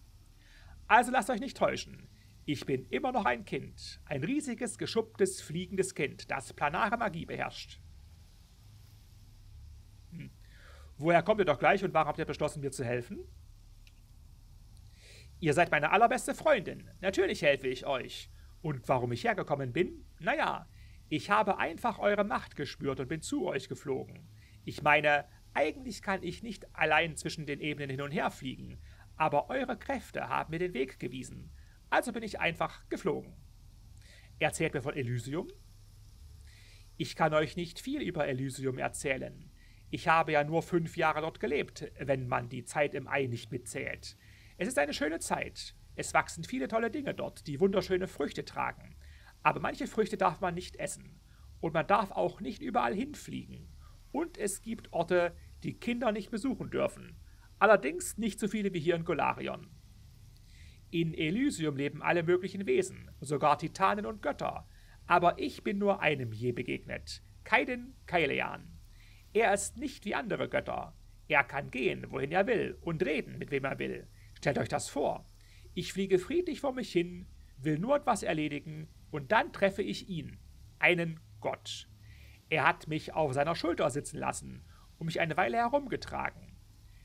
Also lasst euch nicht täuschen. Ich bin immer noch ein Kind, ein riesiges, geschupptes, fliegendes Kind, das planare Magie beherrscht. Hm. Woher kommt ihr doch gleich und warum habt ihr beschlossen, mir zu helfen? Ihr seid meine allerbeste Freundin. Natürlich helfe ich euch. Und warum ich hergekommen bin? Naja, ich habe einfach eure Macht gespürt und bin zu euch geflogen. Ich meine, eigentlich kann ich nicht allein zwischen den Ebenen hin und her fliegen, aber eure Kräfte haben mir den Weg gewiesen. Also bin ich einfach geflogen. Erzählt mir von Elysium? Ich kann euch nicht viel über Elysium erzählen. Ich habe ja nur fünf Jahre dort gelebt, wenn man die Zeit im Ei nicht mitzählt. Es ist eine schöne Zeit. Es wachsen viele tolle Dinge dort, die wunderschöne Früchte tragen. Aber manche Früchte darf man nicht essen. Und man darf auch nicht überall hinfliegen. Und es gibt Orte, die Kinder nicht besuchen dürfen. Allerdings nicht so viele wie hier in Golarion. In Elysium leben alle möglichen Wesen, sogar Titanen und Götter. Aber ich bin nur einem je begegnet, Kaiden Kailean. Er ist nicht wie andere Götter. Er kann gehen, wohin er will, und reden, mit wem er will. Stellt euch das vor. Ich fliege friedlich vor mich hin, will nur etwas erledigen, und dann treffe ich ihn, einen Gott. Er hat mich auf seiner Schulter sitzen lassen und mich eine Weile herumgetragen.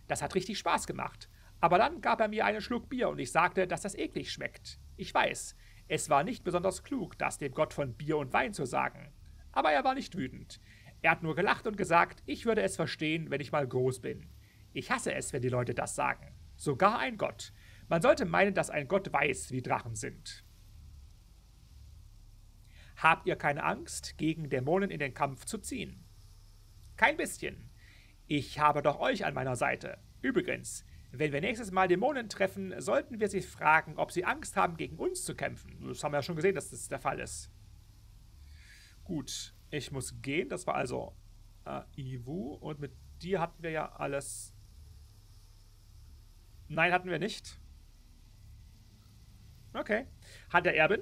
Das hat richtig Spaß gemacht. Aber dann gab er mir einen Schluck Bier und ich sagte, dass das eklig schmeckt. Ich weiß, es war nicht besonders klug, das dem Gott von Bier und Wein zu sagen. Aber er war nicht wütend. Er hat nur gelacht und gesagt, ich würde es verstehen, wenn ich mal groß bin. Ich hasse es, wenn die Leute das sagen. Sogar ein Gott. Man sollte meinen, dass ein Gott weiß, wie Drachen sind. Habt ihr keine Angst, gegen Dämonen in den Kampf zu ziehen? Kein bisschen. Ich habe doch euch an meiner Seite. Übrigens, wenn wir nächstes Mal Dämonen treffen, sollten wir sie fragen, ob sie Angst haben, gegen uns zu kämpfen. Das haben wir ja schon gesehen, dass das der Fall ist. Gut, ich muss gehen. Das war also äh, Ivu. Und mit dir hatten wir ja alles. Nein, hatten wir nicht. Okay. Hat der Erbin?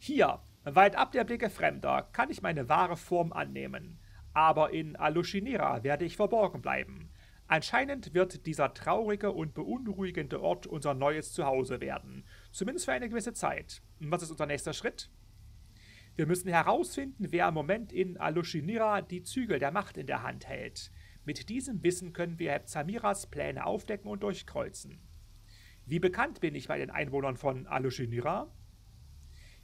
Hier, weit ab der Blicke Fremder, kann ich meine wahre Form annehmen. Aber in Alushinira werde ich verborgen bleiben. Anscheinend wird dieser traurige und beunruhigende Ort unser neues Zuhause werden. Zumindest für eine gewisse Zeit. Was ist unser nächster Schritt? Wir müssen herausfinden, wer im Moment in Alushinira die Zügel der Macht in der Hand hält. Mit diesem Wissen können wir Hepzamiras Pläne aufdecken und durchkreuzen. Wie bekannt bin ich bei den Einwohnern von Alushinira?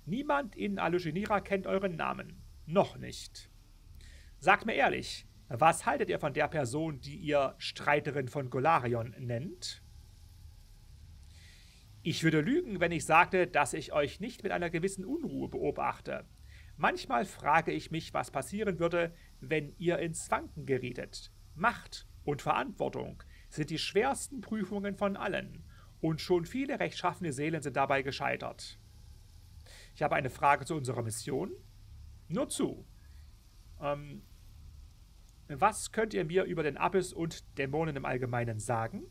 Niemand in Alushinira kennt euren Namen. Noch nicht. Sagt mir ehrlich, was haltet ihr von der Person, die ihr Streiterin von Golarion nennt? Ich würde lügen, wenn ich sagte, dass ich euch nicht mit einer gewissen Unruhe beobachte. Manchmal frage ich mich, was passieren würde, wenn ihr ins Wanken gerietet. Macht und Verantwortung sind die schwersten Prüfungen von allen, und schon viele rechtschaffene Seelen sind dabei gescheitert. Ich habe eine Frage zu unserer Mission. Nur zu. Ähm, was könnt ihr mir über den Abyss und Dämonen im Allgemeinen sagen?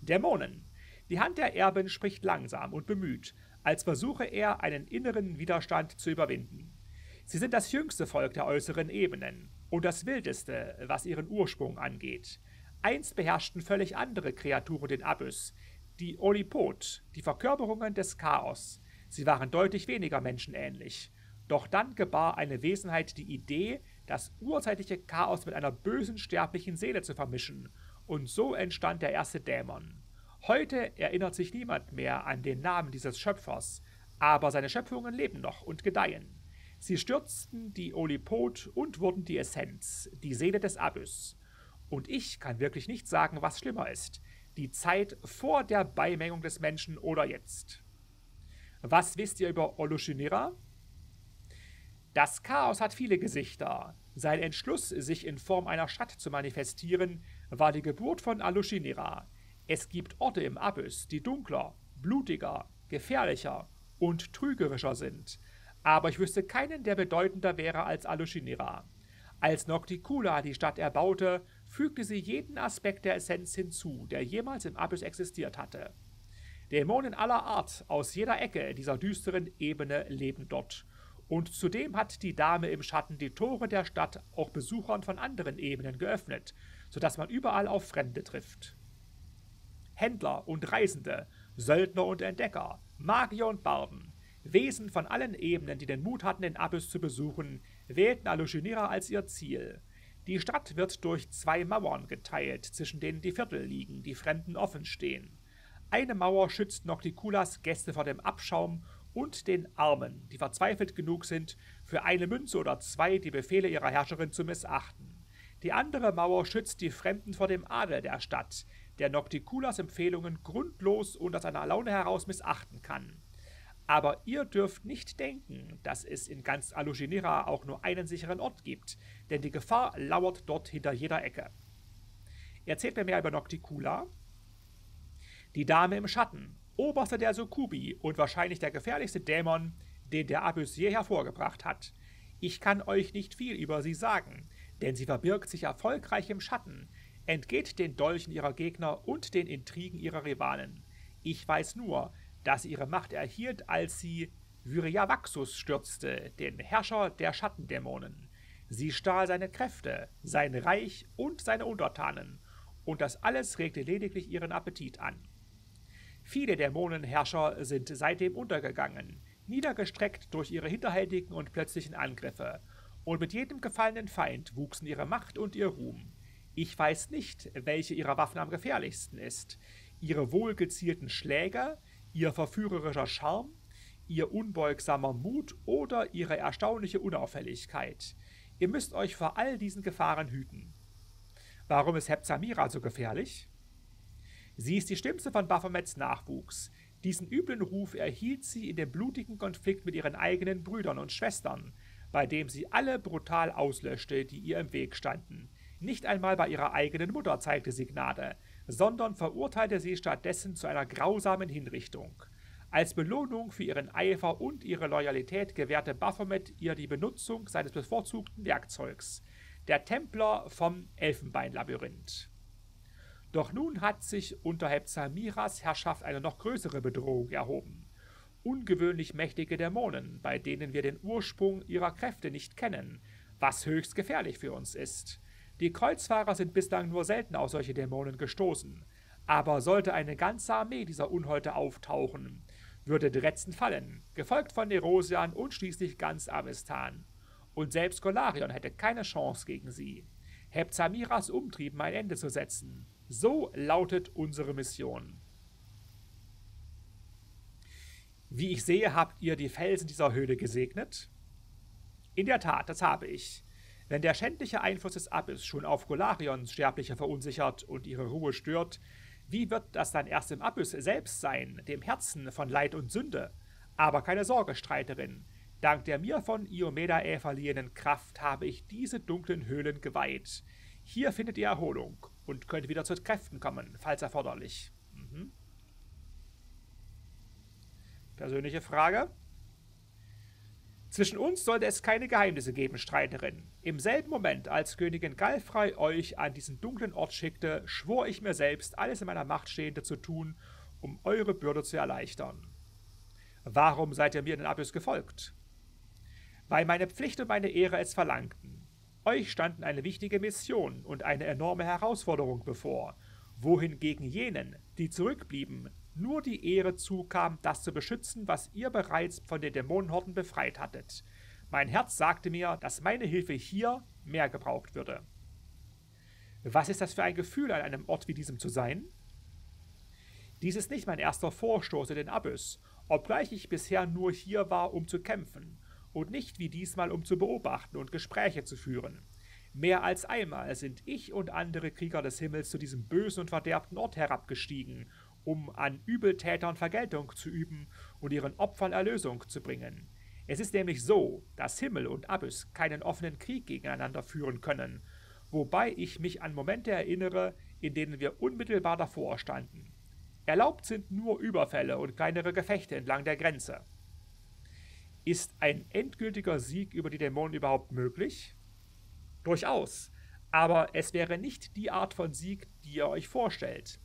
Dämonen. Die Hand der Erbin spricht langsam und bemüht, als versuche er, einen inneren Widerstand zu überwinden. Sie sind das jüngste Volk der äußeren Ebenen und das wildeste, was ihren Ursprung angeht. Einst beherrschten völlig andere Kreaturen den Abyss, die Olipot, die Verkörperungen des Chaos. Sie waren deutlich weniger menschenähnlich. Doch dann gebar eine Wesenheit die Idee, das urzeitliche Chaos mit einer bösen sterblichen Seele zu vermischen, und so entstand der erste Dämon. Heute erinnert sich niemand mehr an den Namen dieses Schöpfers, aber seine Schöpfungen leben noch und gedeihen. Sie stürzten die Olipot und wurden die Essenz, die Seele des Abyss. Und ich kann wirklich nicht sagen, was schlimmer ist, die Zeit vor der Beimengung des Menschen oder jetzt. Was wisst ihr über Olushinira? Das Chaos hat viele Gesichter. Sein Entschluss, sich in Form einer Stadt zu manifestieren, war die Geburt von Alushinira. Es gibt Orte im Abyss, die dunkler, blutiger, gefährlicher und trügerischer sind. Aber ich wüsste keinen, der bedeutender wäre als Alushinira. Als Nocticula die Stadt erbaute, fügte sie jeden Aspekt der Essenz hinzu, der jemals im Abyss existiert hatte. Dämonen aller Art aus jeder Ecke dieser düsteren Ebene leben dort und zudem hat die Dame im Schatten die Tore der Stadt auch Besuchern von anderen Ebenen geöffnet, sodass man überall auf Fremde trifft. Händler und Reisende, Söldner und Entdecker, Magier und Barden, Wesen von allen Ebenen, die den Mut hatten, den Abyss zu besuchen, wählten Alushinira als ihr Ziel. Die Stadt wird durch zwei Mauern geteilt, zwischen denen die Viertel liegen, die Fremden offen stehen. Eine Mauer schützt Nocticulas Gäste vor dem Abschaum und den Armen, die verzweifelt genug sind, für eine Münze oder zwei die Befehle ihrer Herrscherin zu missachten. Die andere Mauer schützt die Fremden vor dem Adel der Stadt, der Nocticulas Empfehlungen grundlos und aus einer Laune heraus missachten kann. Aber ihr dürft nicht denken, dass es in ganz Aluginera auch nur einen sicheren Ort gibt, denn die Gefahr lauert dort hinter jeder Ecke. Erzählt mir mehr über Nocticula. Die Dame im Schatten, oberster der Sukubi und wahrscheinlich der gefährlichste Dämon, den der Abyss je hervorgebracht hat. Ich kann euch nicht viel über sie sagen, denn sie verbirgt sich erfolgreich im Schatten, entgeht den Dolchen ihrer Gegner und den Intrigen ihrer Rivalen. Ich weiß nur, dass sie ihre Macht erhielt, als sie Vyriavaxus stürzte, den Herrscher der Schattendämonen. Sie stahl seine Kräfte, sein Reich und seine Untertanen, und das alles regte lediglich ihren Appetit an. Viele Dämonenherrscher sind seitdem untergegangen, niedergestreckt durch ihre hinterhältigen und plötzlichen Angriffe, und mit jedem gefallenen Feind wuchsen ihre Macht und ihr Ruhm. Ich weiß nicht, welche ihrer Waffen am gefährlichsten ist. Ihre wohlgezielten Schläge, ihr verführerischer Charme, ihr unbeugsamer Mut oder ihre erstaunliche Unauffälligkeit. Ihr müsst euch vor all diesen Gefahren hüten. Warum ist Hepzamira so gefährlich? Sie ist die Stimmste von Baphomets Nachwuchs. Diesen üblen Ruf erhielt sie in dem blutigen Konflikt mit ihren eigenen Brüdern und Schwestern, bei dem sie alle brutal auslöschte, die ihr im Weg standen. Nicht einmal bei ihrer eigenen Mutter zeigte sie Gnade, sondern verurteilte sie stattdessen zu einer grausamen Hinrichtung. Als Belohnung für ihren Eifer und ihre Loyalität gewährte Baphomet ihr die Benutzung seines bevorzugten Werkzeugs, der Templer vom Elfenbeinlabyrinth. Doch nun hat sich unter Hepzamiras Herrschaft eine noch größere Bedrohung erhoben. ungewöhnlich mächtige Dämonen, bei denen wir den Ursprung ihrer Kräfte nicht kennen, was höchst gefährlich für uns ist. Die Kreuzfahrer sind bislang nur selten auf solche Dämonen gestoßen, aber sollte eine ganze Armee dieser Unholte auftauchen, würde Dretzen fallen, gefolgt von Nerosian und schließlich ganz Avestan. Und selbst Golarion hätte keine Chance gegen sie. Hepzamiras Umtrieben ein Ende zu setzen. So lautet unsere Mission. Wie ich sehe, habt ihr die Felsen dieser Höhle gesegnet? In der Tat, das habe ich. Wenn der schändliche Einfluss des Abyss schon auf Golarions Sterbliche verunsichert und ihre Ruhe stört, wie wird das dann erst im Abyss selbst sein, dem Herzen von Leid und Sünde? Aber keine Sorge, Streiterin. Dank der mir von Iomedae verliehenen Kraft habe ich diese dunklen Höhlen geweiht. Hier findet ihr Erholung und könnt wieder zu Kräften kommen, falls erforderlich. Mhm. Persönliche Frage. Zwischen uns sollte es keine Geheimnisse geben, Streiterin. Im selben Moment, als Königin Galfrey euch an diesen dunklen Ort schickte, schwor ich mir selbst, alles in meiner Macht Stehende zu tun, um eure Bürde zu erleichtern. Warum seid ihr mir in den Abyss gefolgt? Weil meine Pflicht und meine Ehre es verlangten. Euch standen eine wichtige Mission und eine enorme Herausforderung bevor, wohingegen jenen, die zurückblieben, nur die Ehre zukam, das zu beschützen, was ihr bereits von den Dämonenhorden befreit hattet. Mein Herz sagte mir, dass meine Hilfe hier mehr gebraucht würde. Was ist das für ein Gefühl, an einem Ort wie diesem zu sein? Dies ist nicht mein erster Vorstoß in den Abyss, obgleich ich bisher nur hier war, um zu kämpfen, und nicht wie diesmal, um zu beobachten und Gespräche zu führen. Mehr als einmal sind ich und andere Krieger des Himmels zu diesem bösen und verderbten Ort herabgestiegen um an Übeltätern Vergeltung zu üben und ihren Opfern Erlösung zu bringen. Es ist nämlich so, dass Himmel und Abyss keinen offenen Krieg gegeneinander führen können, wobei ich mich an Momente erinnere, in denen wir unmittelbar davor standen. Erlaubt sind nur Überfälle und kleinere Gefechte entlang der Grenze. Ist ein endgültiger Sieg über die Dämonen überhaupt möglich? Durchaus, aber es wäre nicht die Art von Sieg, die ihr euch vorstellt.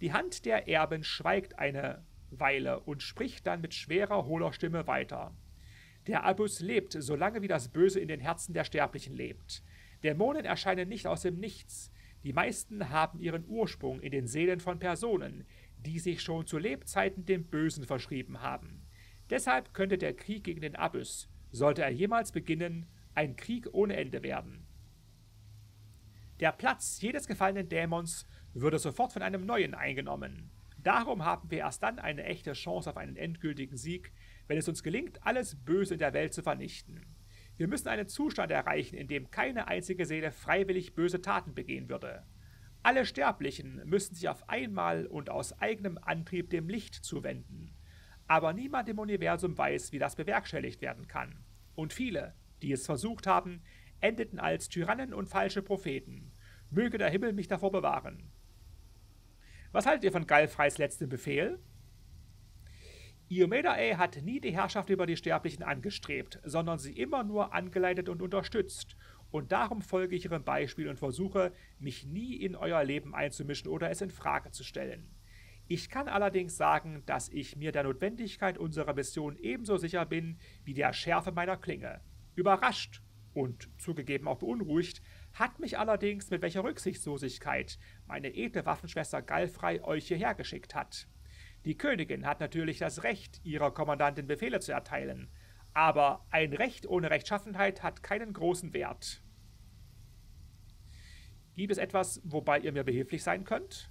Die Hand der Erben schweigt eine Weile und spricht dann mit schwerer, hohler Stimme weiter. Der Abus lebt, solange wie das Böse in den Herzen der Sterblichen lebt. Dämonen erscheinen nicht aus dem Nichts. Die meisten haben ihren Ursprung in den Seelen von Personen, die sich schon zu Lebzeiten dem Bösen verschrieben haben. Deshalb könnte der Krieg gegen den Abyss, sollte er jemals beginnen, ein Krieg ohne Ende werden. Der Platz jedes gefallenen Dämons würde sofort von einem neuen eingenommen. Darum haben wir erst dann eine echte Chance auf einen endgültigen Sieg, wenn es uns gelingt, alles Böse in der Welt zu vernichten. Wir müssen einen Zustand erreichen, in dem keine einzige Seele freiwillig böse Taten begehen würde. Alle Sterblichen müssen sich auf einmal und aus eigenem Antrieb dem Licht zuwenden. Aber niemand im Universum weiß, wie das bewerkstelligt werden kann. Und viele, die es versucht haben, endeten als Tyrannen und falsche Propheten. Möge der Himmel mich davor bewahren. Was haltet ihr von Galfreys letztem Befehl? Iomedae hat nie die Herrschaft über die Sterblichen angestrebt, sondern sie immer nur angeleitet und unterstützt. Und darum folge ich ihrem Beispiel und versuche, mich nie in euer Leben einzumischen oder es in Frage zu stellen. Ich kann allerdings sagen, dass ich mir der Notwendigkeit unserer Mission ebenso sicher bin wie der Schärfe meiner Klinge. Überrascht und zugegeben auch beunruhigt hat mich allerdings mit welcher Rücksichtslosigkeit meine edle Waffenschwester Gallfrei euch hierher geschickt hat. Die Königin hat natürlich das Recht, ihrer Kommandantin Befehle zu erteilen, aber ein Recht ohne Rechtschaffenheit hat keinen großen Wert. Gibt es etwas, wobei ihr mir behilflich sein könnt?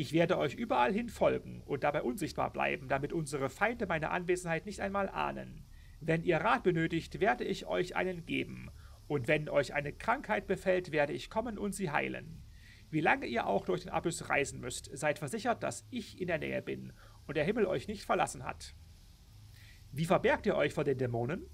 Ich werde euch überall hin folgen und dabei unsichtbar bleiben, damit unsere Feinde meine Anwesenheit nicht einmal ahnen. Wenn ihr Rat benötigt, werde ich euch einen geben, und wenn euch eine Krankheit befällt, werde ich kommen und sie heilen. Wie lange ihr auch durch den Abyss reisen müsst, seid versichert, dass ich in der Nähe bin und der Himmel euch nicht verlassen hat. Wie verbergt ihr euch vor den Dämonen?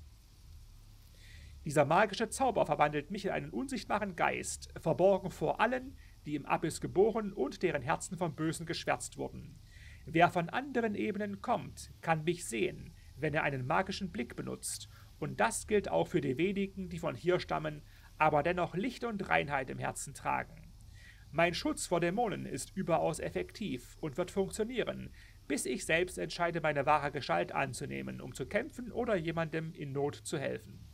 Dieser magische Zauber verwandelt mich in einen unsichtbaren Geist, verborgen vor allen, die im Abyss geboren und deren Herzen vom Bösen geschwärzt wurden. Wer von anderen Ebenen kommt, kann mich sehen, wenn er einen magischen Blick benutzt und das gilt auch für die wenigen, die von hier stammen, aber dennoch Licht und Reinheit im Herzen tragen. Mein Schutz vor Dämonen ist überaus effektiv und wird funktionieren, bis ich selbst entscheide, meine wahre Gestalt anzunehmen, um zu kämpfen oder jemandem in Not zu helfen.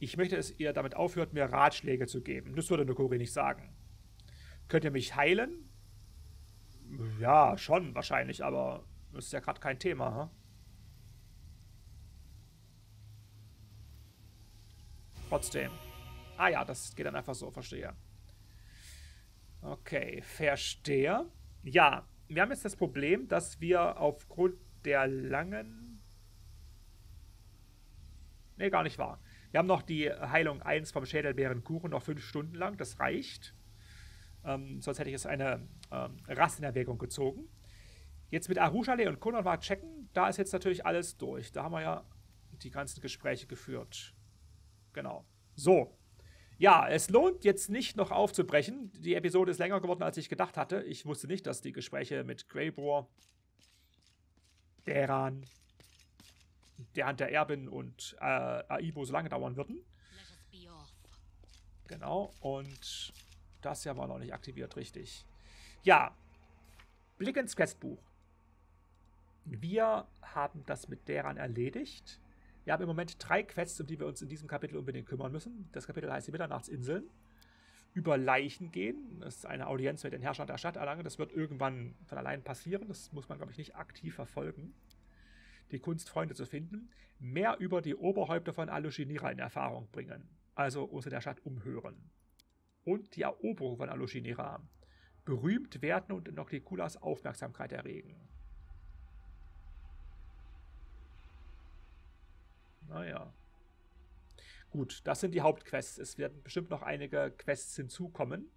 Ich möchte, dass ihr damit aufhört, mir Ratschläge zu geben. Das würde Nokori nicht sagen. Könnt ihr mich heilen? Ja, schon wahrscheinlich, aber das ist ja gerade kein Thema. Hm? Trotzdem. Ah ja, das geht dann einfach so, verstehe. Okay, verstehe. Ja, wir haben jetzt das Problem, dass wir aufgrund der langen... Ne, gar nicht wahr. Wir haben noch die Heilung 1 vom Schädelbärenkuchen noch 5 Stunden lang. Das reicht. Ähm, sonst hätte ich jetzt eine ähm, Rast in Erwägung gezogen. Jetzt mit Arushale und Kononwa checken, da ist jetzt natürlich alles durch. Da haben wir ja die ganzen Gespräche geführt. Genau. So. Ja, es lohnt jetzt nicht noch aufzubrechen. Die Episode ist länger geworden, als ich gedacht hatte. Ich wusste nicht, dass die Gespräche mit Greybrohr, Deran, der Hand der Erbin und äh, Aibo so lange dauern würden. Genau, und das ja war noch nicht aktiviert, richtig. Ja, Blick ins Questbuch. Wir haben das mit Deran erledigt. Wir haben im Moment drei Quests, um die wir uns in diesem Kapitel unbedingt kümmern müssen. Das Kapitel heißt die Mitternachtsinseln. Über Leichen gehen. Das ist eine Audienz mit den Herrschern der Stadt erlangen. Das wird irgendwann von allein passieren. Das muss man, glaube ich, nicht aktiv verfolgen. Die Kunstfreunde zu finden. Mehr über die Oberhäupter von Alushinira in Erfahrung bringen. Also uns in der Stadt umhören. Und die Eroberung von Alushinira. Berühmt werden und Noktikulas Aufmerksamkeit erregen. Naja. Gut, das sind die Hauptquests. Es werden bestimmt noch einige Quests hinzukommen,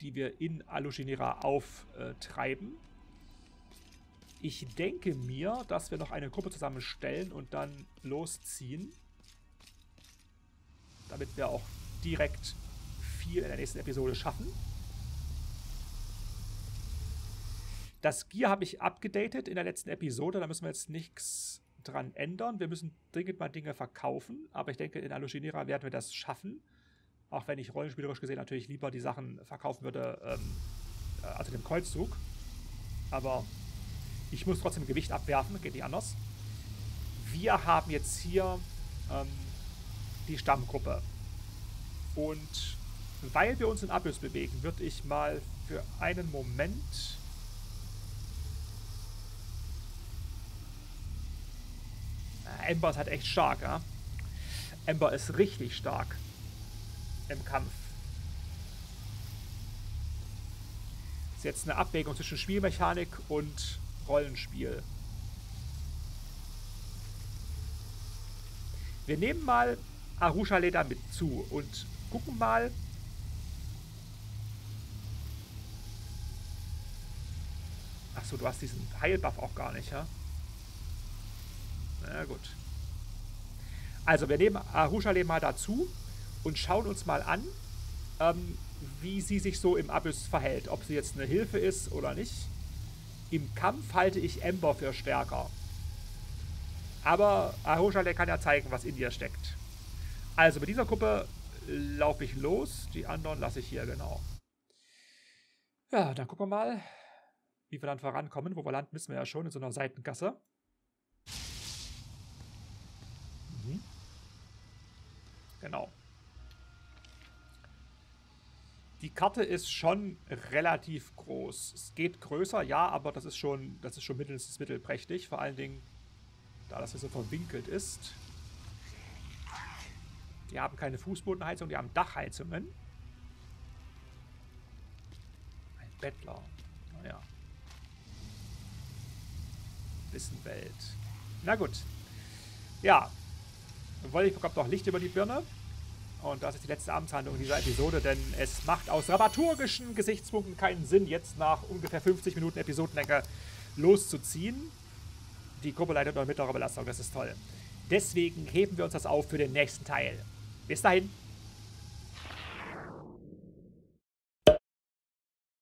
die wir in Alushinira auftreiben. Ich denke mir, dass wir noch eine Gruppe zusammenstellen und dann losziehen. Damit wir auch direkt viel in der nächsten Episode schaffen. Das Gear habe ich abgedatet in der letzten Episode. Da müssen wir jetzt nichts dran ändern. Wir müssen dringend mal Dinge verkaufen, aber ich denke, in Alushinira werden wir das schaffen. Auch wenn ich rollenspielerisch gesehen natürlich lieber die Sachen verkaufen würde, ähm, äh, also den Kreuzzug. Aber ich muss trotzdem Gewicht abwerfen, geht nicht anders. Wir haben jetzt hier ähm, die Stammgruppe. Und weil wir uns in Abyss bewegen, würde ich mal für einen Moment Ember ist halt echt stark, ja. Ember ist richtig stark im Kampf. Ist jetzt eine Abwägung zwischen Spielmechanik und Rollenspiel. Wir nehmen mal Arusha Leder mit zu und gucken mal. Achso, du hast diesen Heilbuff auch gar nicht, ja? Na gut. Also, wir nehmen Arushale mal dazu und schauen uns mal an, ähm, wie sie sich so im Abyss verhält. Ob sie jetzt eine Hilfe ist oder nicht. Im Kampf halte ich Ember für stärker. Aber Arushale kann ja zeigen, was in ihr steckt. Also, mit dieser Gruppe laufe ich los. Die anderen lasse ich hier, genau. Ja, dann gucken wir mal, wie wir dann vorankommen. Wo wir landen, wissen wir ja schon, in so einer Seitengasse. Genau. Die Karte ist schon relativ groß. Es geht größer, ja, aber das ist schon, das ist schon mittels, mittelprächtig. Vor allen Dingen, da das hier so verwinkelt ist. Die haben keine Fußbodenheizung, die haben Dachheizungen. Ein Bettler. Naja. Wissenwelt. Na gut. Ja, Wolli bekommt noch Licht über die Birne. Und das ist die letzte Amtshandlung dieser Episode, denn es macht aus dramaturgischen Gesichtspunkten keinen Sinn, jetzt nach ungefähr 50 Minuten Episodenlänge loszuziehen. Die Gruppe leidet unter mittlerer Belastung, das ist toll. Deswegen heben wir uns das auf für den nächsten Teil. Bis dahin.